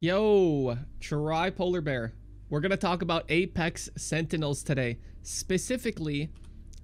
Yo, Tripolar Bear. We're going to talk about Apex Sentinels today. Specifically,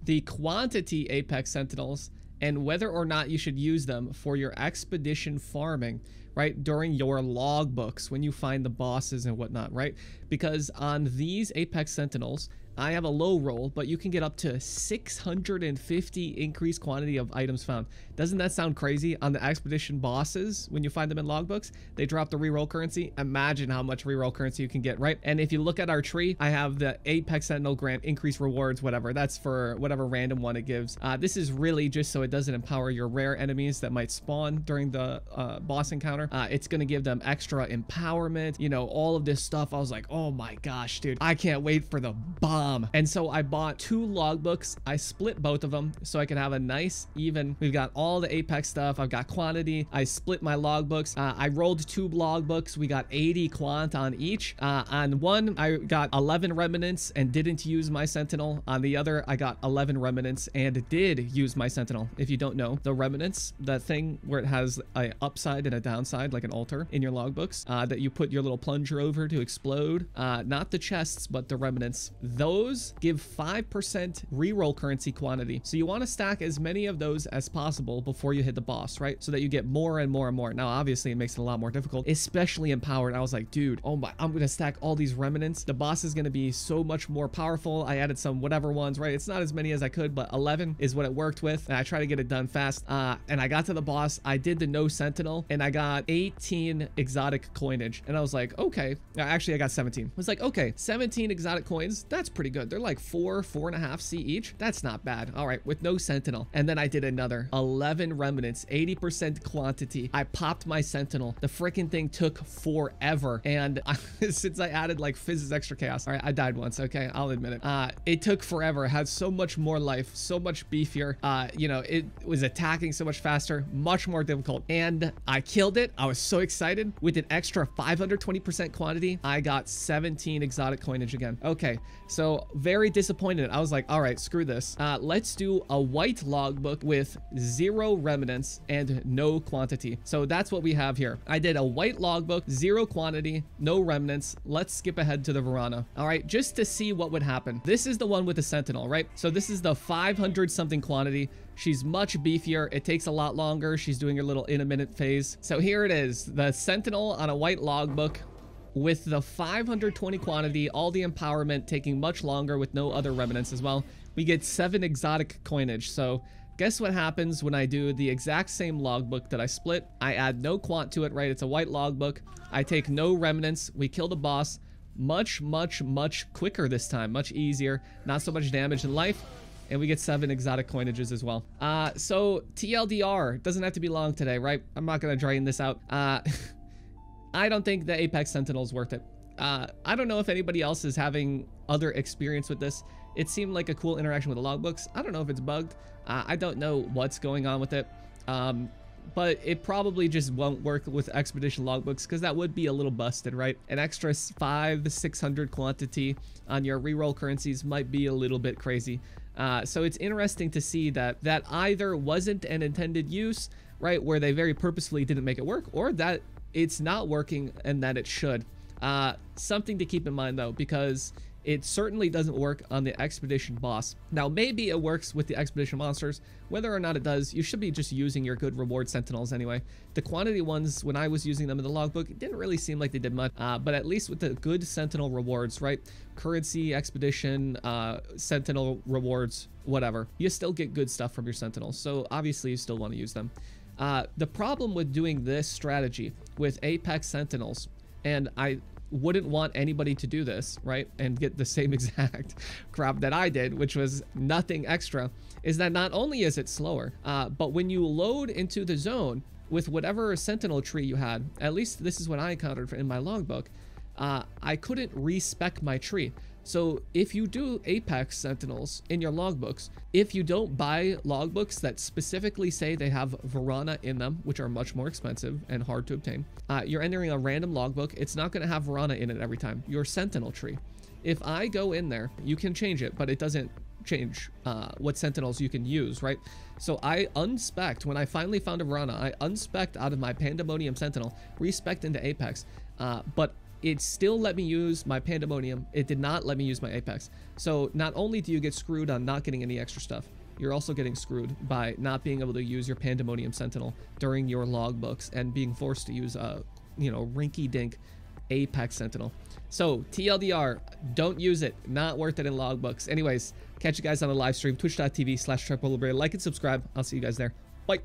the quantity Apex Sentinels and whether or not you should use them for your expedition farming, right? During your logbooks when you find the bosses and whatnot, right? Because on these Apex Sentinels, I have a low roll, but you can get up to 650 increased quantity of items found. Doesn't that sound crazy? On the expedition bosses, when you find them in logbooks, they drop the reroll currency. Imagine how much reroll currency you can get, right? And if you look at our tree, I have the Apex Sentinel grant increased rewards, whatever. That's for whatever random one it gives. Uh, this is really just so it doesn't empower your rare enemies that might spawn during the uh, boss encounter. Uh, it's going to give them extra empowerment, you know, all of this stuff. I was like, oh my gosh, dude, I can't wait for the boss and so I bought two logbooks. I split both of them so I could have a nice even. We've got all the Apex stuff. I've got quantity. I split my logbooks. Uh, I rolled two logbooks. We got 80 quant on each. Uh, on one, I got 11 remnants and didn't use my sentinel. On the other, I got 11 remnants and did use my sentinel. If you don't know, the remnants, that thing where it has a upside and a downside, like an altar in your logbooks, uh, that you put your little plunger over to explode. Uh, not the chests, but the remnants. Those those give 5% reroll currency quantity. So you want to stack as many of those as possible before you hit the boss, right? So that you get more and more and more. Now, obviously, it makes it a lot more difficult, especially empowered. I was like, dude, oh my, I'm going to stack all these remnants. The boss is going to be so much more powerful. I added some whatever ones, right? It's not as many as I could, but 11 is what it worked with. And I try to get it done fast. Uh, and I got to the boss. I did the no sentinel and I got 18 exotic coinage. And I was like, okay. Actually, I got 17. I was like, okay, 17 exotic coins. That's pretty good. They're like four, four and a half C each. That's not bad. All right, with no Sentinel. And then I did another 11 remnants, 80% quantity. I popped my Sentinel. The freaking thing took forever. And I, since I added like Phys as Extra Chaos, all right, I died once, okay? I'll admit it. Uh, it took forever. It had so much more life, so much beefier. Uh, you know, it was attacking so much faster, much more difficult. And I killed it. I was so excited. With an extra 520% quantity, I got 17 exotic coinage again. Okay, so very disappointed. I was like, all right, screw this. Uh, let's do a white logbook with zero remnants and no quantity. So that's what we have here. I did a white logbook, zero quantity, no remnants. Let's skip ahead to the Vorana. All right, just to see what would happen. This is the one with the Sentinel, right? So this is the 500 something quantity. She's much beefier. It takes a lot longer. She's doing her little immunity phase. So here it is, the Sentinel on a white logbook with the 520 quantity, all the empowerment taking much longer with no other remnants as well, we get 7 exotic coinage. So guess what happens when I do the exact same logbook that I split? I add no quant to it, right? It's a white logbook. I take no remnants. We kill the boss much, much, much quicker this time. Much easier. Not so much damage in life. And we get seven exotic coinages as well. Uh, so TLDR, doesn't have to be long today, right? I'm not going to drain this out. Uh, I don't think the Apex Sentinel is worth it. Uh, I don't know if anybody else is having other experience with this. It seemed like a cool interaction with the logbooks. I don't know if it's bugged. Uh, I don't know what's going on with it. Um, but it probably just won't work with expedition logbooks because that would be a little busted, right? An extra five, 600 quantity on your reroll currencies might be a little bit crazy. Uh, so it's interesting to see that that either wasn't an intended use, right, where they very purposefully didn't make it work, or that it's not working and that it should. Uh, something to keep in mind though, because it certainly doesn't work on the Expedition boss. Now, maybe it works with the Expedition monsters. Whether or not it does, you should be just using your good reward sentinels anyway. The quantity ones, when I was using them in the logbook, it didn't really seem like they did much. Uh, but at least with the good sentinel rewards, right? Currency, Expedition, uh, sentinel rewards, whatever. You still get good stuff from your sentinels. So obviously you still want to use them. Uh, the problem with doing this strategy with Apex Sentinels, and I wouldn't want anybody to do this, right, and get the same exact crap that I did, which was nothing extra, is that not only is it slower, uh, but when you load into the zone with whatever Sentinel tree you had, at least this is what I encountered in my logbook, uh, I couldn't respec my tree. So if you do Apex Sentinels in your logbooks, if you don't buy logbooks that specifically say they have Vorana in them, which are much more expensive and hard to obtain, uh, you're entering a random logbook. It's not going to have Vorana in it every time. Your Sentinel tree. If I go in there, you can change it, but it doesn't change uh, what sentinels you can use, right? So I unspec when I finally found a Vorana, I unspec out of my Pandemonium Sentinel, respec into Apex, uh, but it still let me use my Pandemonium. It did not let me use my Apex. So not only do you get screwed on not getting any extra stuff, you're also getting screwed by not being able to use your Pandemonium Sentinel during your logbooks and being forced to use a, you know, rinky-dink Apex Sentinel. So TLDR, don't use it. Not worth it in logbooks. Anyways, catch you guys on the live stream, twitch.tv slash Like and subscribe. I'll see you guys there. Bye.